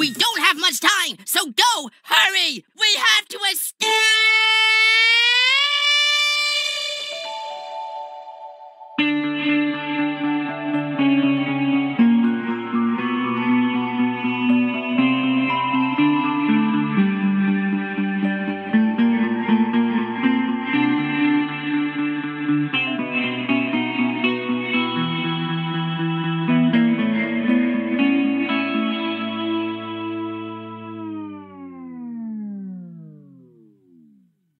We don't have much time, so go! Hurry! We have!